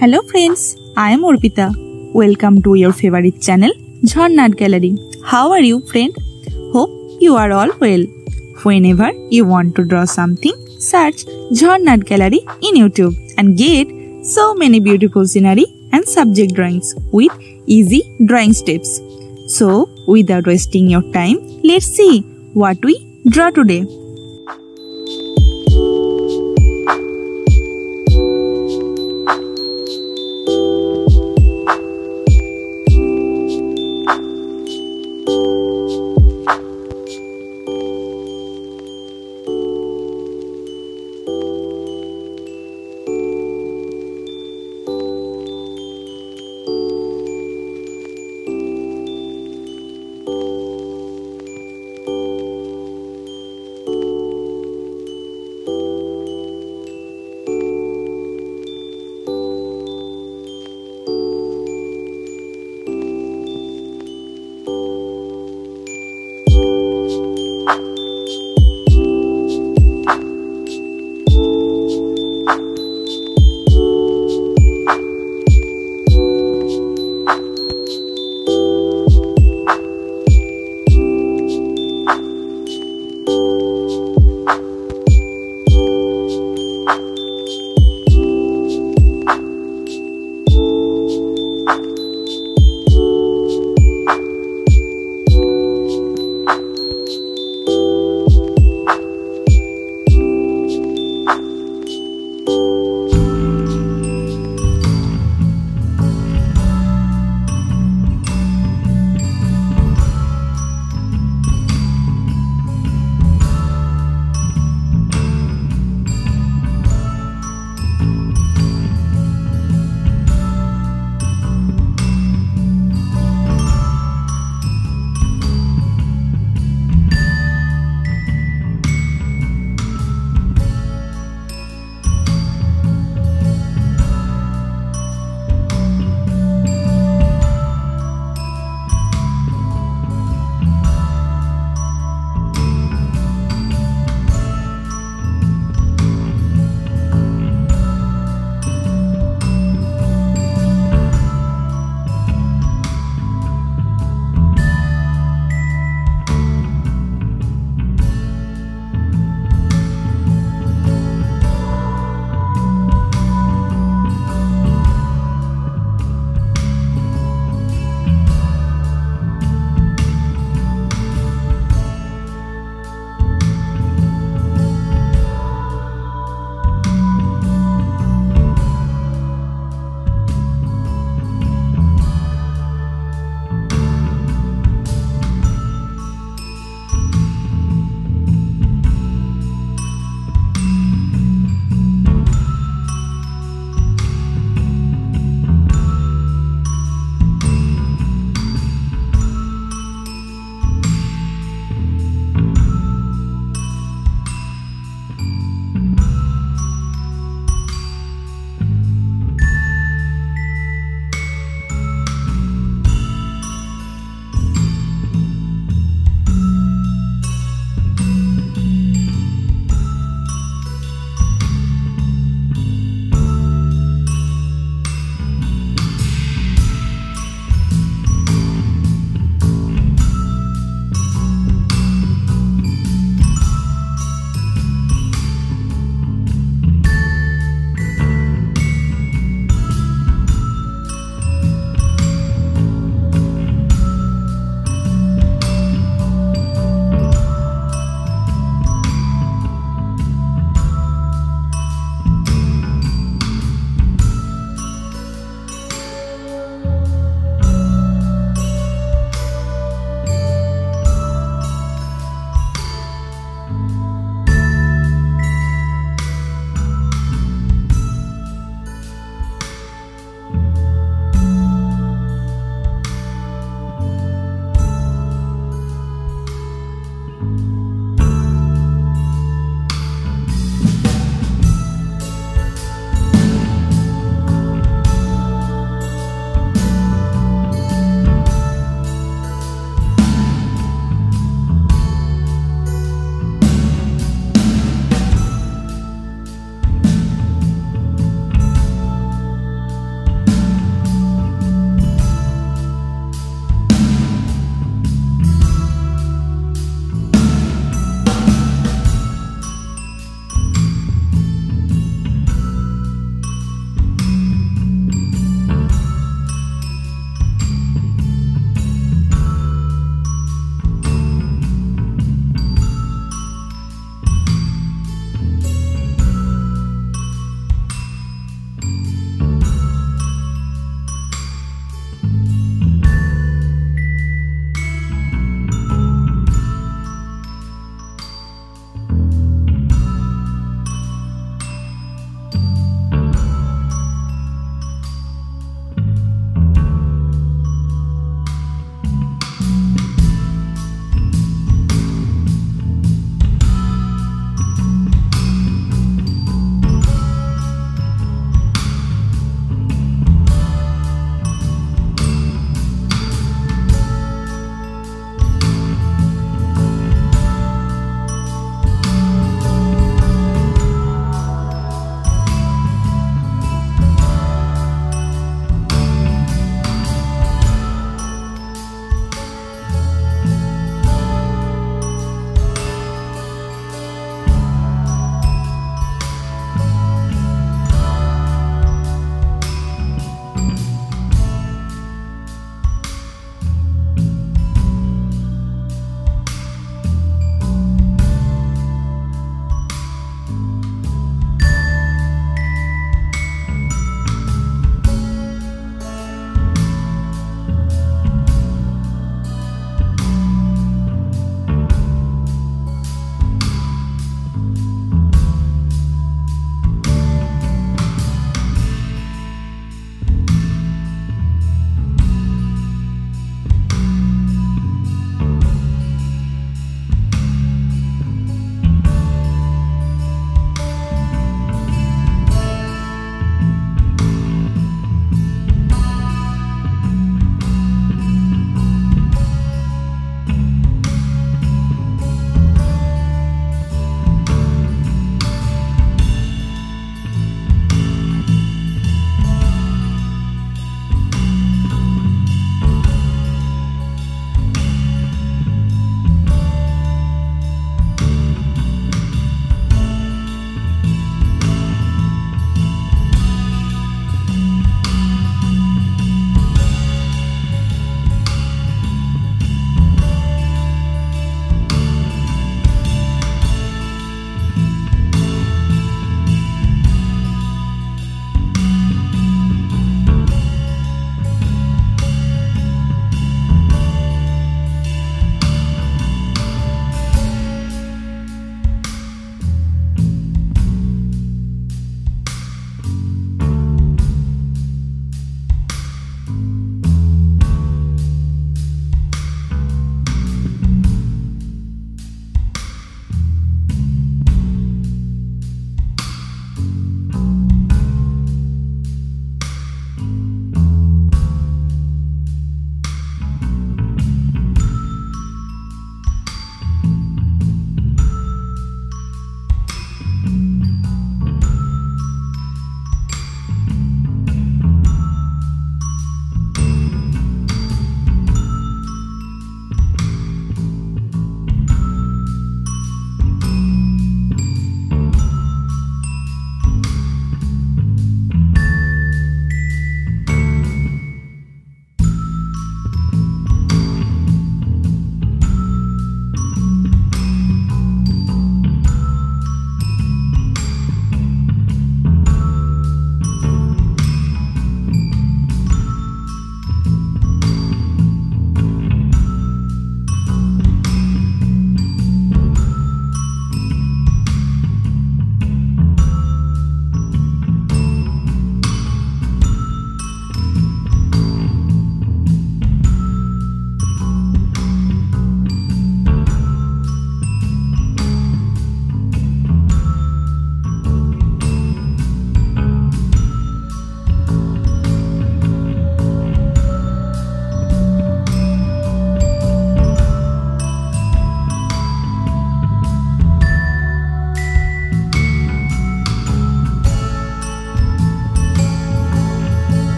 Hello friends I am Arpita welcome to your favourite channel ঝর্নার gallery how are you friend hope you are all well whenever you want to draw something search ঝর্নার gallery in YouTube and get so many beautiful scenery and subject drawings with easy drawing steps so without wasting your time let's see what we draw today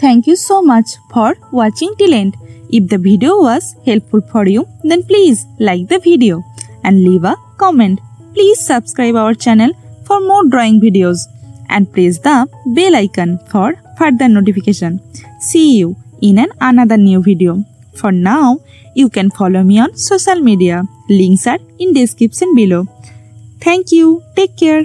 Thank you so much for watching till end. If the video was helpful for you, then please like the video and leave a comment. Please subscribe our channel for more drawing videos and press the bell icon for further notification. See you in an another new video. For now, you can follow me on social media. Links are in description below. Thank you. Take care.